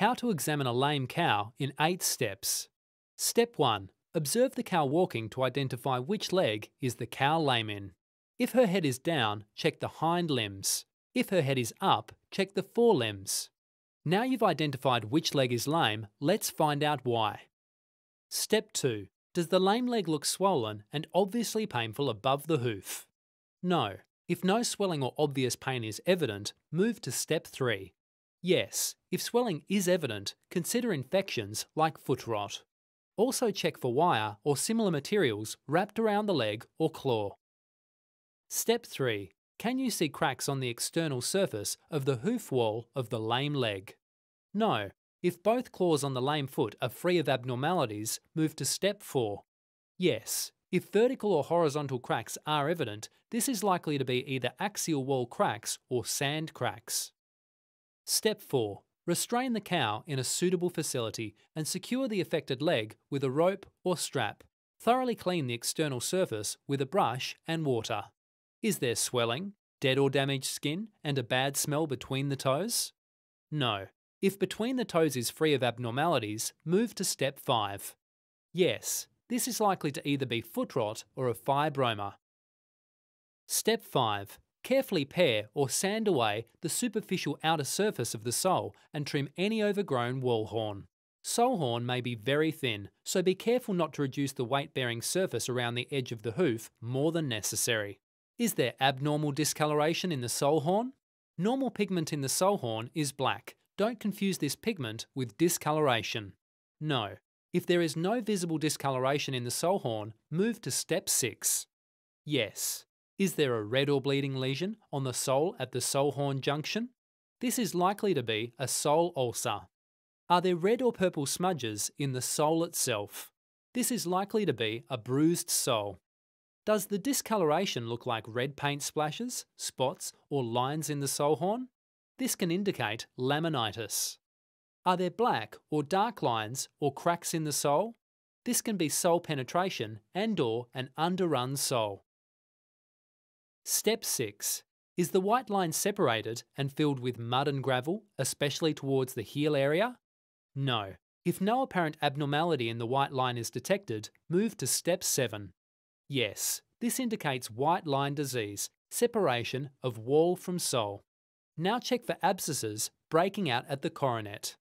How to examine a lame cow in 8 steps. Step 1. Observe the cow walking to identify which leg is the cow lame in. If her head is down, check the hind limbs. If her head is up, check the forelimbs. Now you've identified which leg is lame, let's find out why. Step 2. Does the lame leg look swollen and obviously painful above the hoof? No. If no swelling or obvious pain is evident, move to step 3. Yes, if swelling is evident, consider infections like foot rot. Also check for wire or similar materials wrapped around the leg or claw. Step 3. Can you see cracks on the external surface of the hoof wall of the lame leg? No. If both claws on the lame foot are free of abnormalities, move to step 4. Yes. If vertical or horizontal cracks are evident, this is likely to be either axial wall cracks or sand cracks. Step 4. Restrain the cow in a suitable facility and secure the affected leg with a rope or strap. Thoroughly clean the external surface with a brush and water. Is there swelling, dead or damaged skin, and a bad smell between the toes? No. If between the toes is free of abnormalities, move to step 5. Yes, this is likely to either be foot rot or a fibroma. Step 5. Carefully pare or sand away the superficial outer surface of the sole and trim any overgrown wall horn. Sole horn may be very thin, so be careful not to reduce the weight bearing surface around the edge of the hoof more than necessary. Is there abnormal discoloration in the sole horn? Normal pigment in the sole horn is black. Don't confuse this pigment with discoloration. No. If there is no visible discoloration in the sole horn, move to step 6. Yes. Is there a red or bleeding lesion on the sole at the sole horn junction? This is likely to be a sole ulcer. Are there red or purple smudges in the sole itself? This is likely to be a bruised sole. Does the discoloration look like red paint splashes, spots, or lines in the sole horn? This can indicate laminitis. Are there black or dark lines or cracks in the sole? This can be sole penetration and or an underrun sole. Step 6. Is the white line separated and filled with mud and gravel, especially towards the heel area? No. If no apparent abnormality in the white line is detected, move to step 7. Yes, this indicates white line disease, separation of wall from sole. Now check for abscesses breaking out at the coronet.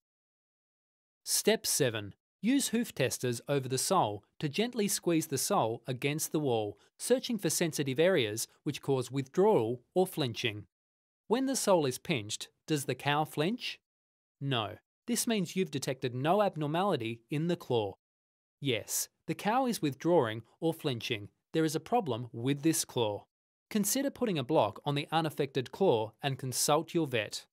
Step 7. Use hoof testers over the sole to gently squeeze the sole against the wall, searching for sensitive areas which cause withdrawal or flinching. When the sole is pinched, does the cow flinch? No. This means you've detected no abnormality in the claw. Yes, the cow is withdrawing or flinching, there is a problem with this claw. Consider putting a block on the unaffected claw and consult your vet.